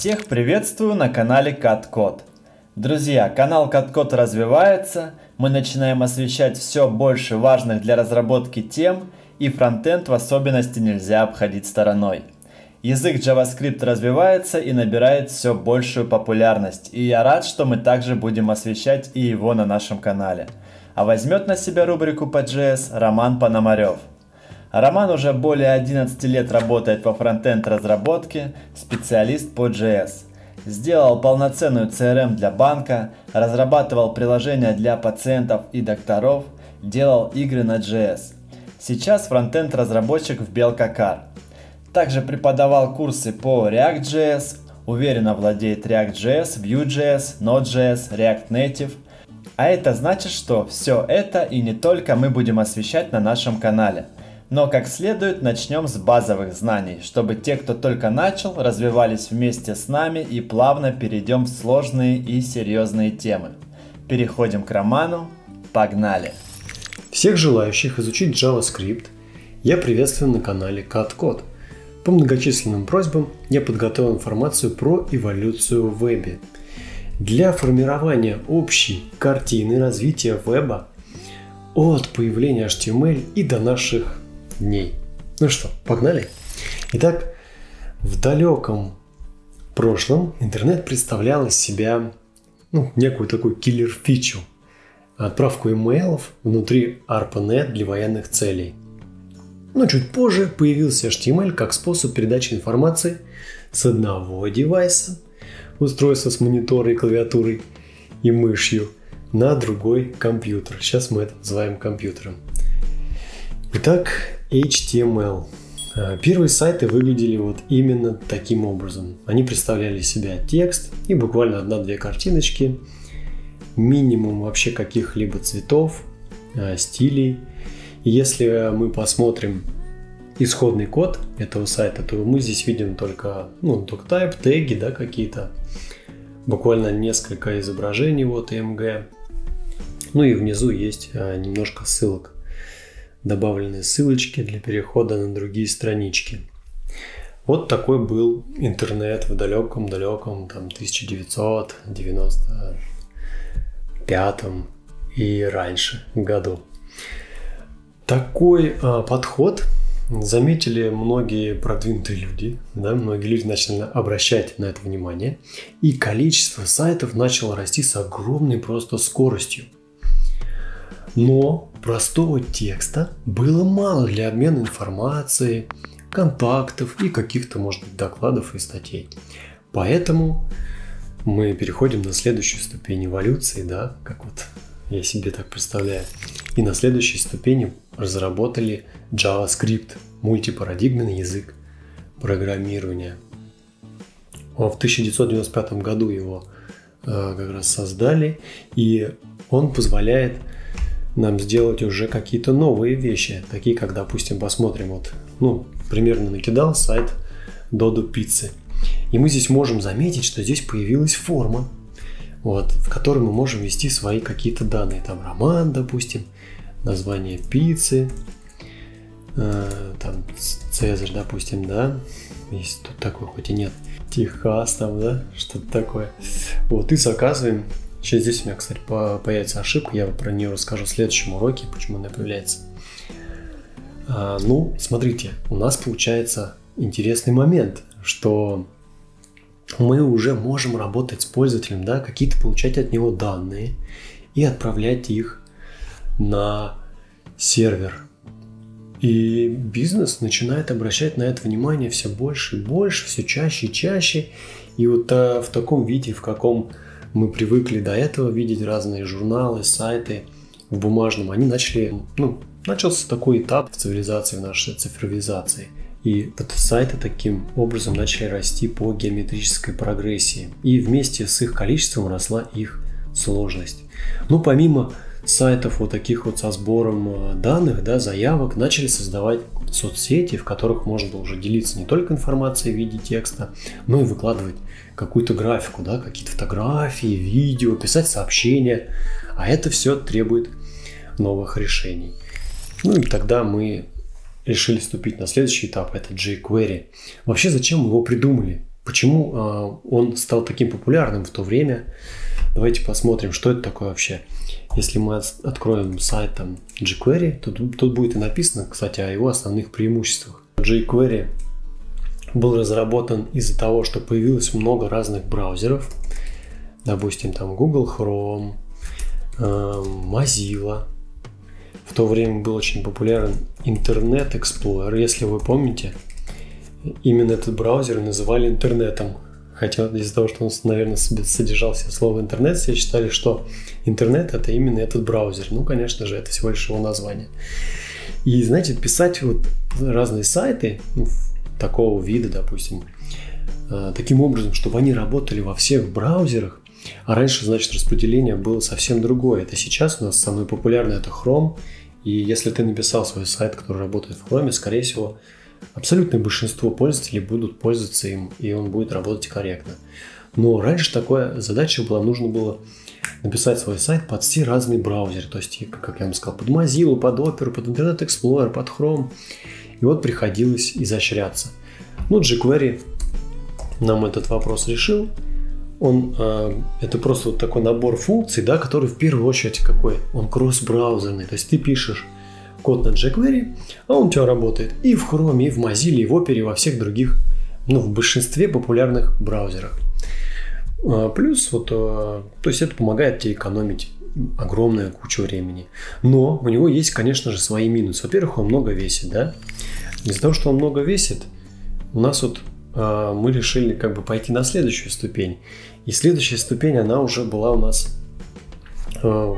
Всех приветствую на канале CatCode. Друзья, канал CatCode развивается, мы начинаем освещать все больше важных для разработки тем, и фронтенд в особенности нельзя обходить стороной. Язык JavaScript развивается и набирает все большую популярность, и я рад, что мы также будем освещать и его на нашем канале. А возьмет на себя рубрику по JS Роман Пономарев. Роман уже более 11 лет работает во фронтенд разработке, специалист по JS. Сделал полноценную CRM для банка, разрабатывал приложения для пациентов и докторов, делал игры на JS. Сейчас фронтенд разработчик в Белкакар. Также преподавал курсы по React.js, уверенно владеет React.js, Vue.js, Node.js, React Native. А это значит, что все это и не только мы будем освещать на нашем канале – но как следует начнем с базовых знаний, чтобы те, кто только начал, развивались вместе с нами и плавно перейдем в сложные и серьезные темы. Переходим к роману. Погнали! Всех желающих изучить JavaScript я приветствую на канале CatCode. По многочисленным просьбам я подготовил информацию про эволюцию в вебе. Для формирования общей картины развития веба от появления HTML и до наших дней. Ну что, погнали? Итак, в далеком прошлом интернет представлял из себя ну, некую такую киллер-фичу. Отправку имейлов внутри ARPANET для военных целей. Но чуть позже появился HTML как способ передачи информации с одного девайса, устройства с мониторой, клавиатурой и мышью, на другой компьютер. Сейчас мы это называем компьютером. Итак, HTML. А, первые сайты выглядели вот именно таким образом. Они представляли себя текст и буквально одна-две картиночки, минимум вообще каких-либо цветов, а, стилей. И если мы посмотрим исходный код этого сайта, то мы здесь видим только, ну, type, теги, да, какие-то. Буквально несколько изображений, вот MG. Ну и внизу есть а, немножко ссылок добавлены ссылочки для перехода на другие странички. Вот такой был интернет в далеком-далеком там 1995 и раньше году. Такой а, подход заметили многие продвинутые люди, да, многие люди начали обращать на это внимание, и количество сайтов начало расти с огромной просто скоростью. Но простого текста было мало для обмена информацией, контактов и каких-то, может быть, докладов и статей. Поэтому мы переходим на следующую ступень эволюции, да, как вот я себе так представляю. И на следующей ступени разработали JavaScript, мультипарадигменный язык программирования. В 1995 году его э, как раз создали, и он позволяет нам сделать уже какие-то новые вещи, такие как, допустим, посмотрим, вот, ну, примерно накидал сайт Додо Пиццы. И мы здесь можем заметить, что здесь появилась форма, вот, в которой мы можем ввести свои какие-то данные. Там роман, допустим, название пиццы, э, там Цезарь, допустим, да, есть тут такой, хоть и нет, Техас там, да, что-то такое. Вот, и заказываем Сейчас здесь у меня, кстати, появится ошибка, я про нее расскажу в следующем уроке, почему она появляется. А, ну, смотрите, у нас получается интересный момент, что мы уже можем работать с пользователем, да, какие-то получать от него данные и отправлять их на сервер. И бизнес начинает обращать на это внимание все больше и больше, все чаще и чаще. И вот а, в таком виде, в каком мы привыкли до этого видеть разные журналы, сайты в бумажном, они начали, ну, начался такой этап в цивилизации, в нашей цифровизации. И сайты таким образом начали расти по геометрической прогрессии. И вместе с их количеством росла их сложность. Ну, помимо сайтов вот таких вот со сбором э, данных, да, заявок, начали создавать соцсети, в которых можно было уже делиться не только информацией в виде текста, но и выкладывать какую-то графику, да, какие-то фотографии, видео, писать сообщения. А это все требует новых решений. Ну и тогда мы решили вступить на следующий этап, это jQuery. Вообще, зачем мы его придумали? почему э, он стал таким популярным в то время? Давайте посмотрим, что это такое вообще. Если мы от, откроем сайт там jQuery, то тут, будет и написано, кстати, о его основных преимуществах. jQuery был разработан из-за того, что появилось много разных браузеров. Допустим, там Google Chrome, э, Mozilla. В то время был очень популярен Internet Explorer, если вы помните. Именно этот браузер называли интернетом. Хотя из-за того, что он, наверное, содержал все слово интернет, все считали, что интернет это именно этот браузер. Ну, конечно же, это всего лишь его название. И, знаете, писать вот разные сайты, ну, такого вида, допустим, э, таким образом, чтобы они работали во всех браузерах, а раньше, значит, распределение было совсем другое. Это сейчас у нас самое популярное это Chrome, и если ты написал свой сайт, который работает в Chrome, скорее всего, абсолютное большинство пользователей будут пользоваться им, и он будет работать корректно. Но раньше такая задача была, нужно было написать свой сайт под все разные браузеры. То есть, как я вам сказал, под Mozilla, под Opera, под Internet Explorer, под Chrome. И вот приходилось изощряться. Ну, jQuery нам этот вопрос решил. Он, э, это просто вот такой набор функций, да, который в первую очередь какой? Он кросс-браузерный. То есть ты пишешь код на jQuery, а он у тебя работает и в Chrome, и в Mozilla, и в Opera, и во всех других, ну, в большинстве популярных браузерах. А, плюс вот, э, то есть это помогает тебе экономить огромную кучу времени. Но у него есть, конечно же, свои минусы. Во-первых, он много весит, да? Из-за того, что он много весит, у нас вот э, мы решили как бы пойти на следующую ступень. И следующая ступень, она уже была у нас э, в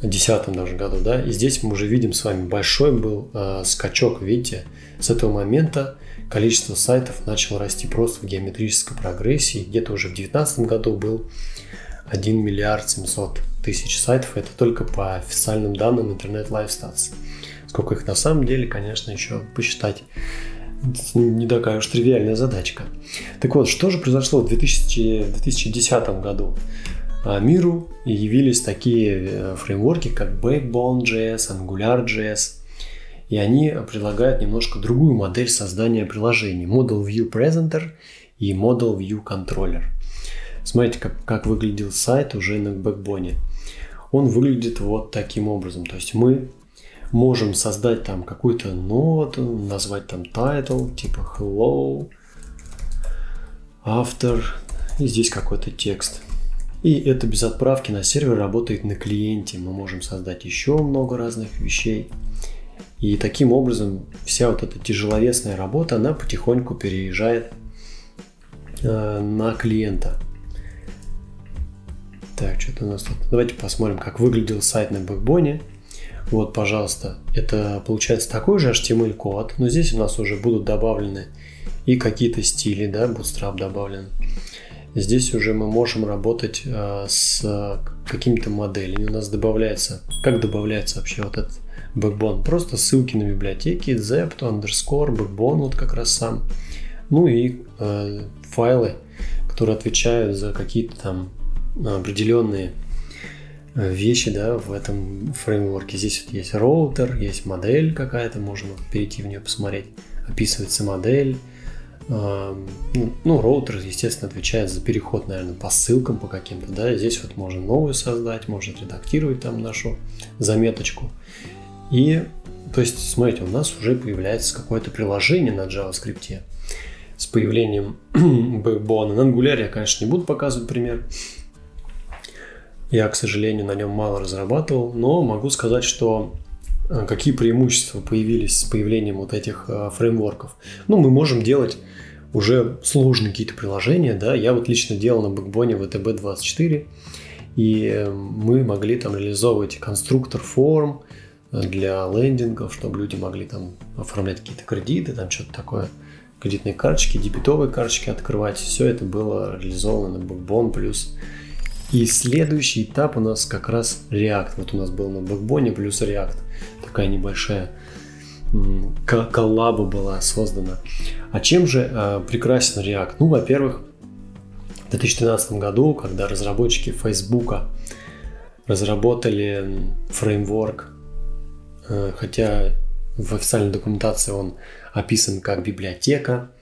2010 даже году, да? И здесь мы уже видим с вами большой был э, скачок, видите? С этого момента количество сайтов начало расти просто в геометрической прогрессии. Где-то уже в 2019 году был 1 миллиард 700 тысяч сайтов. Это только по официальным данным Internet Live Stats. Сколько их на самом деле, конечно, еще посчитать не такая уж тривиальная задачка. Так вот, что же произошло в 2000, 2010 году? А миру явились такие э, фреймворки, как Backbone.js, AngularJS, и они предлагают немножко другую модель создания приложений. Model View Presenter и Model View Controller. Смотрите, как, как выглядел сайт уже на Backbone. Он выглядит вот таким образом. То есть мы можем создать там какую-то ноду, назвать там title, типа hello, автор, и здесь какой-то текст. И это без отправки на сервер работает на клиенте. Мы можем создать еще много разных вещей. И таким образом вся вот эта тяжеловесная работа, она потихоньку переезжает э, на клиента. Так, что-то у нас тут. Давайте посмотрим, как выглядел сайт на Backbone. Вот, пожалуйста, это получается такой же HTML-код, но здесь у нас уже будут добавлены и какие-то стили, да, Bootstrap добавлен. Здесь уже мы можем работать э, с какими-то моделями. У нас добавляется, как добавляется вообще вот этот Backbone. Просто ссылки на библиотеки, zept, underscore, Backbone, вот как раз сам. Ну и э, файлы, которые отвечают за какие-то там определенные э, вещи да, в этом фреймворке. Здесь вот есть роутер, есть модель какая-то, можно перейти в нее посмотреть. Описывается модель. Ну, ну, роутер, естественно, отвечает за переход, наверное, по ссылкам по каким-то. Да. Здесь вот можно новую создать, можно редактировать там нашу заметочку. И, то есть, смотрите, у нас уже появляется какое-то приложение на JavaScript с появлением Backbone. На Angular я, конечно, не буду показывать пример. Я, к сожалению, на нем мало разрабатывал, но могу сказать, что какие преимущества появились с появлением вот этих э, фреймворков. Ну, мы можем делать уже сложные какие-то приложения, да, я вот лично делал на Backbone VTB24, и э, мы могли там реализовывать конструктор форм, для лендингов, чтобы люди могли там оформлять какие-то кредиты, там что-то такое, кредитные карточки, дебетовые карточки открывать. Все это было реализовано на Backbone плюс. И следующий этап у нас как раз React. Вот у нас был на Backbone плюс React. Такая небольшая коллаба была создана. А чем же э, прекрасен React? Ну, во-первых, в 2013 году, когда разработчики Facebook разработали фреймворк Э, хотя в официальной документации он описан как библиотека.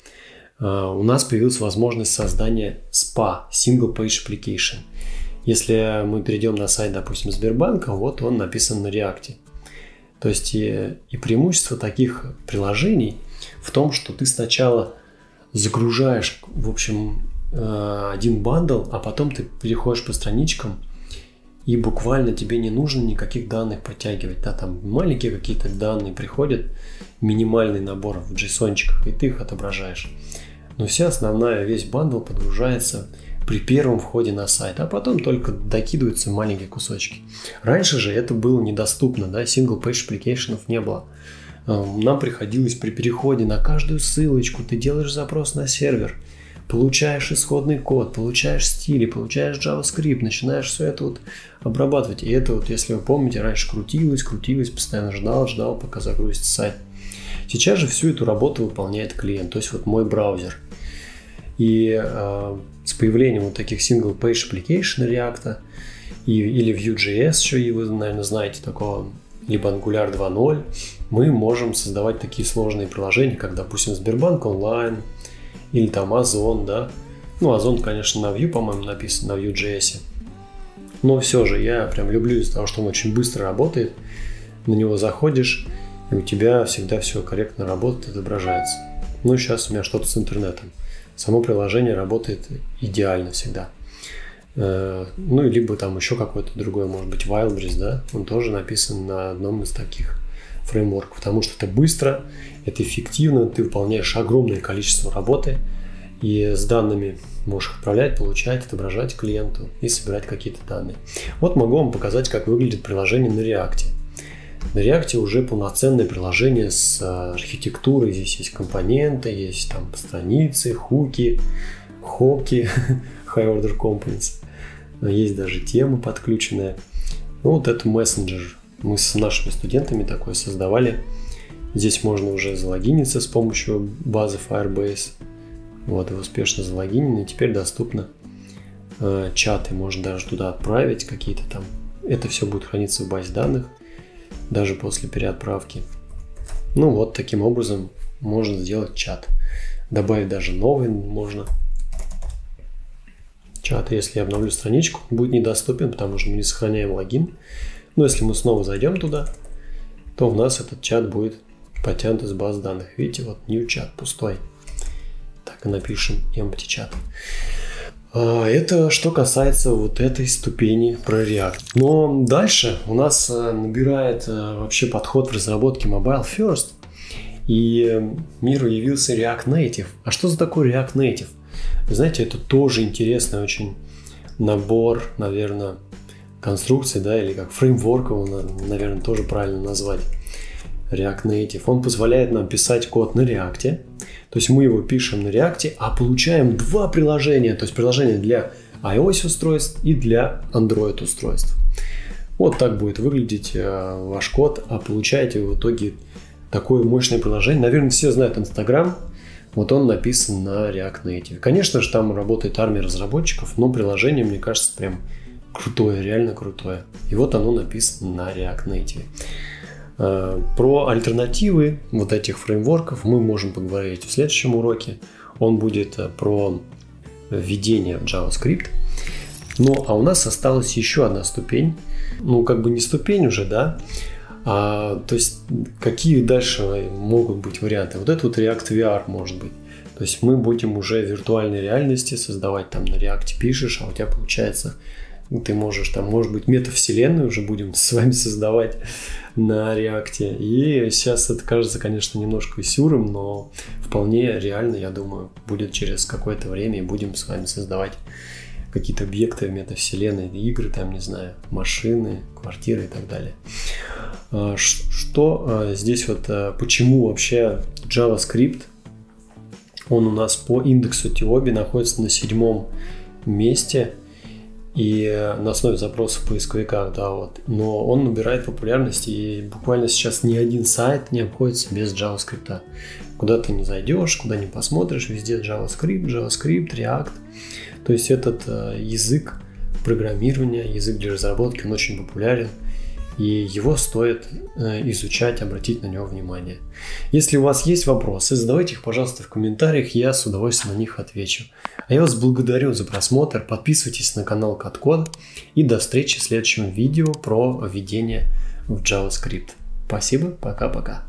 у нас появилась возможность создания SPA, Single Page Application. Если мы перейдем на сайт, допустим, Сбербанка, вот он написан на React. То есть и, и преимущество таких приложений в том, что ты сначала загружаешь, в общем, э, один бандл, а потом ты переходишь по страничкам, и буквально тебе не нужно никаких данных подтягивать. Да, там маленькие какие-то данные приходят, минимальный набор в json и ты их отображаешь. Но вся основная, весь бандл подгружается при первом входе на сайт, а потом только докидываются маленькие кусочки. Раньше же это было недоступно, да, single page application не было. Эм, нам приходилось при переходе на каждую ссылочку, ты делаешь запрос на сервер, получаешь исходный код, получаешь стили, получаешь JavaScript, начинаешь все это вот обрабатывать. И это вот, если вы помните, раньше крутилось, крутилось, постоянно ждал, ждал, пока загрузится сайт. Сейчас же всю эту работу выполняет клиент, то есть вот мой браузер. И э, с появлением вот таких single page application React и, или Vue.js, еще и вы, наверное, знаете такого, либо Angular 2.0, мы можем создавать такие сложные приложения, как, допустим, Сбербанк онлайн или там Озон, да. Ну, Озон, конечно, на Vue, по-моему, написан, на Vue.js. Но все же я прям люблю из-за того, что он очень быстро работает. На него заходишь, и у тебя всегда все корректно работает, отображается. Ну, сейчас у меня что-то с интернетом. Само приложение работает идеально всегда. Э, ну, либо там еще какой-то другой, может быть, Wildberries, да, он тоже написан на одном из таких фреймворков, потому что это быстро, это эффективно, ты выполняешь огромное количество работы, и с данными можешь отправлять, получать, отображать клиенту и собирать какие-то данные. Вот могу вам показать, как выглядит приложение на React. На React уже полноценное приложение с э, архитектурой. Здесь есть компоненты, есть там страницы, хуки, хоки, high order components. Есть даже тема подключенная. Ну, вот это мессенджер. Мы с нашими студентами такое создавали. Здесь можно уже залогиниться с помощью базы Firebase. Вот, и успешно залогинены. Теперь доступно э, чаты. Можно даже туда отправить какие-то там. Это все будет храниться в базе данных даже после переотправки. Ну вот таким образом можно сделать чат. Добавить даже новый можно. Чат, если я обновлю страничку, будет недоступен, потому что мы не сохраняем логин. Но если мы снова зайдем туда, то у нас этот чат будет потянут из баз данных. Видите, вот new чат пустой. Так и напишем empty чат. А, это что касается вот этой ступени про React. Но дальше у нас э, набирает э, вообще подход в разработке Mobile First. И миру явился React Native. А что за такой React Native? Вы знаете, это тоже интересный очень набор, наверное, конструкций, да, или как фреймворк его, наверное, тоже правильно назвать. React Native. Он позволяет нам писать код на React, то есть мы его пишем на React, а получаем два приложения. То есть приложение для iOS устройств и для Android устройств. Вот так будет выглядеть э, ваш код, а получаете в итоге такое мощное приложение. Наверное, все знают Instagram. Вот он написан на React Native. Конечно же, там работает армия разработчиков, но приложение, мне кажется, прям крутое, реально крутое. И вот оно написано на React Native. Э, про альтернативы вот этих фреймворков мы можем поговорить в следующем уроке. Он будет э, про введение в JavaScript. Ну, а у нас осталась еще одна ступень. Ну, как бы не ступень уже, да, а, то есть какие дальше могут быть варианты? Вот это вот React VR может быть. То есть мы будем уже в виртуальной реальности создавать там на React пишешь, а у тебя получается ты можешь там, может быть, метавселенную уже будем с вами создавать на реакте. И сейчас это кажется, конечно, немножко сюром, но вполне реально, я думаю, будет через какое-то время и будем с вами создавать какие-то объекты в метавселенной, игры, там, не знаю, машины, квартиры и так далее. А, что а, здесь вот, а, почему вообще JavaScript, он у нас по индексу Тиоби находится на седьмом месте – и на основе запросов в поисковиках, да, вот. Но он набирает популярность, и буквально сейчас ни один сайт не обходится без JavaScript. Куда ты не зайдешь, куда не посмотришь, везде JavaScript, JavaScript, React. То есть этот э, язык программирования, язык для разработки, он очень популярен. И его стоит э, изучать, обратить на него внимание. Если у вас есть вопросы, задавайте их, пожалуйста, в комментариях, я с удовольствием на них отвечу. А я вас благодарю за просмотр, подписывайтесь на канал Каткод и до встречи в следующем видео про введение в JavaScript. Спасибо, пока-пока.